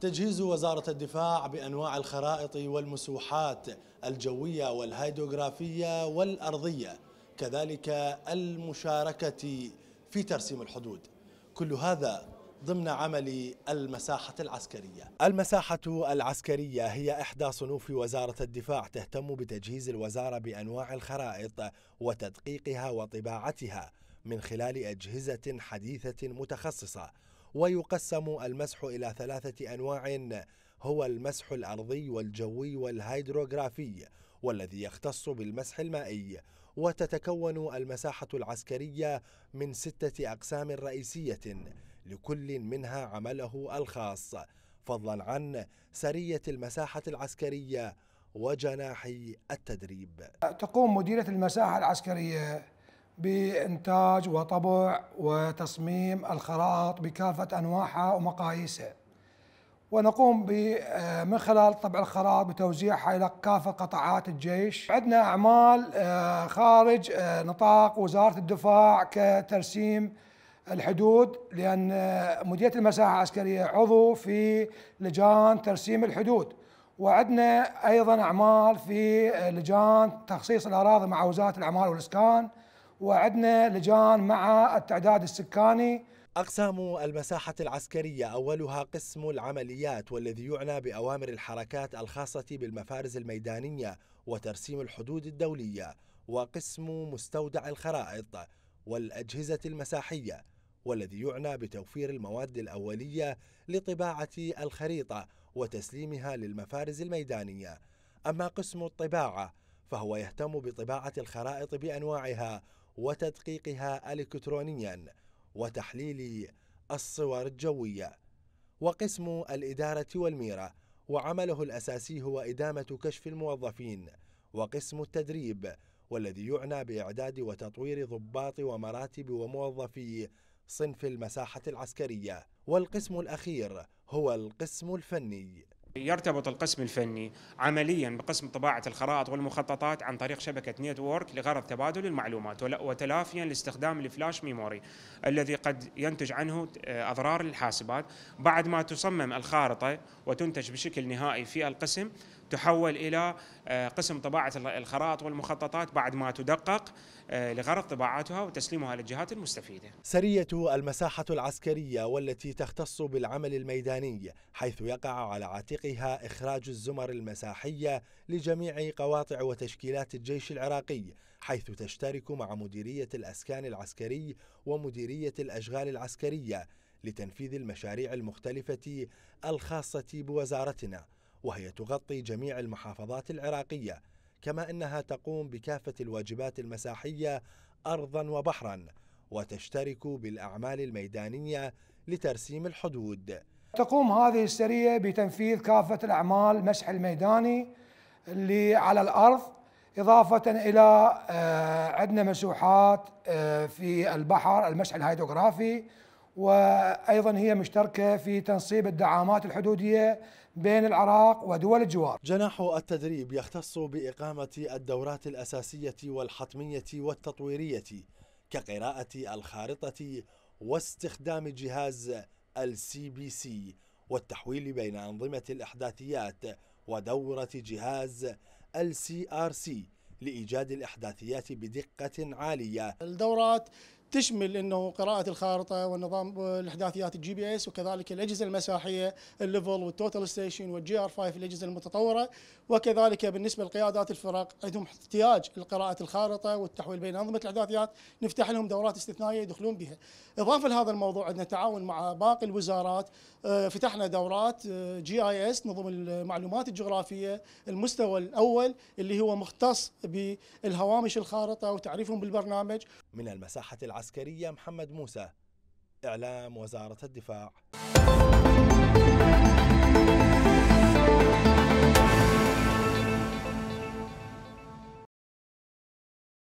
تجهيز وزارة الدفاع بأنواع الخرائط والمسوحات الجوية والهيدروغرافية والأرضية كذلك المشاركة في ترسيم الحدود. كل هذا ضمن عمل المساحة العسكرية. المساحة العسكرية هي إحدى صنوف وزارة الدفاع تهتم بتجهيز الوزارة بأنواع الخرائط وتدقيقها وطباعتها من خلال أجهزة حديثة متخصصة. ويقسم المسح إلى ثلاثة أنواع هو المسح الأرضي والجوي والهيدروغرافي والذي يختص بالمسح المائي. وتتكون المساحة العسكرية من ستة أقسام رئيسية لكل منها عمله الخاص فضلا عن سرية المساحة العسكرية وجناح التدريب. تقوم مديرية المساحة العسكرية بإنتاج وطبع وتصميم الخرائط بكافة أنواعها ومقاييسها. ونقوم من خلال طبع الخرائط بتوزيعها إلى كافة قطاعات الجيش. عندنا أعمال آه، خارج آه، نطاق وزارة الدفاع كترسيم الحدود لأن مديرية المساحة العسكرية عضو في لجان ترسيم الحدود. وعندنا أيضا أعمال في لجان تخصيص الأراضي مع وزارة الأعمال والإسكان. وعندنا لجان مع التعداد السكاني. أقسام المساحة العسكرية أولها قسم العمليات والذي يعنى بأوامر الحركات الخاصة بالمفارز الميدانية وترسيم الحدود الدولية وقسم مستودع الخرائط والأجهزة المساحية والذي يعنى بتوفير المواد الأولية لطباعة الخريطة وتسليمها للمفارز الميدانية. أما قسم الطباعة فهو يهتم بطباعة الخرائط بأنواعها وتدقيقها إلكترونيا وتحليل الصور الجوية. وقسم الإدارة والميرة وعمله الأساسي هو إدامة كشف الموظفين وقسم التدريب والذي يعنى بإعداد وتطوير ضباط ومراتب وموظفي صنف المساحة العسكرية. والقسم الأخير هو القسم الفني. يرتبط القسم الفني عمليا بقسم طباعة الخرائط والمخططات عن طريق شبكة network لغرض تبادل المعلومات وتلافيا لاستخدام ال flash memory الذي قد ينتج عنه أضرار للحاسبات. بعد ما تصمم الخارطة وتنتج بشكل نهائي في القسم تحول إلى آه، قسم طباعة الخرائط والمخططات بعد ما تدقق آه، لغرض طباعتها وتسليمها للجهات المستفيدة. سرية المساحة العسكرية والتي تختص بالعمل الميداني حيث يقع على عاتقها إخراج الزمر المساحية لجميع قواطع وتشكيلات الجيش العراقي حيث تشترك مع مديرية الأسكان العسكري ومديرية الأشغال العسكرية لتنفيذ المشاريع المختلفة الخاصة بوزارتنا. وهي تغطي جميع المحافظات العراقية كما أنها تقوم بكافة الواجبات المساحية أرضا وبحرا وتشترك بالأعمال الميدانية لترسيم الحدود. تقوم هذه السرية بتنفيذ كافة الأعمال مسح الميداني اللي على الأرض إضافة إلى آه، عندنا مسوحات آه، في البحر المسح الهيدروغرافي وأيضا هي مشتركة في تنصيب الدعامات الحدودية بين العراق ودول الجوار. جناح التدريب يختص بإقامة الدورات الأساسية والحتمية والتطويرية كقراءة الخارطة واستخدام جهاز ال GPS والتحويل بين أنظمة الإحداثيات ودورة جهاز ال CRC لإيجاد الإحداثيات بدقة عالية. الدورات تشمل إنه قراءة الخارطة والنظام والاحداثيات ال GPS وكذلك الأجهزة المساحية ال level وال total station وال GR 5 الأجهزة المتطورة وكذلك بالنسبة لقيادات الفرق عندهم احتياج لقراءة الخارطة والتحويل بين أنظمة الأحداثيات نفتح لهم دورات استثنائية يدخلون بها. إضافة لهذا الموضوع عندنا تعاون مع باقي الوزارات آه، فتحنا دورات GIS نظم المعلومات الجغرافية المستوى الأول اللي هو مختص بالهوامش الخارطة وتعريفهم بالبرنامج من المساحة العسكريه محمد موسى. إعلام وزارة الدفاع.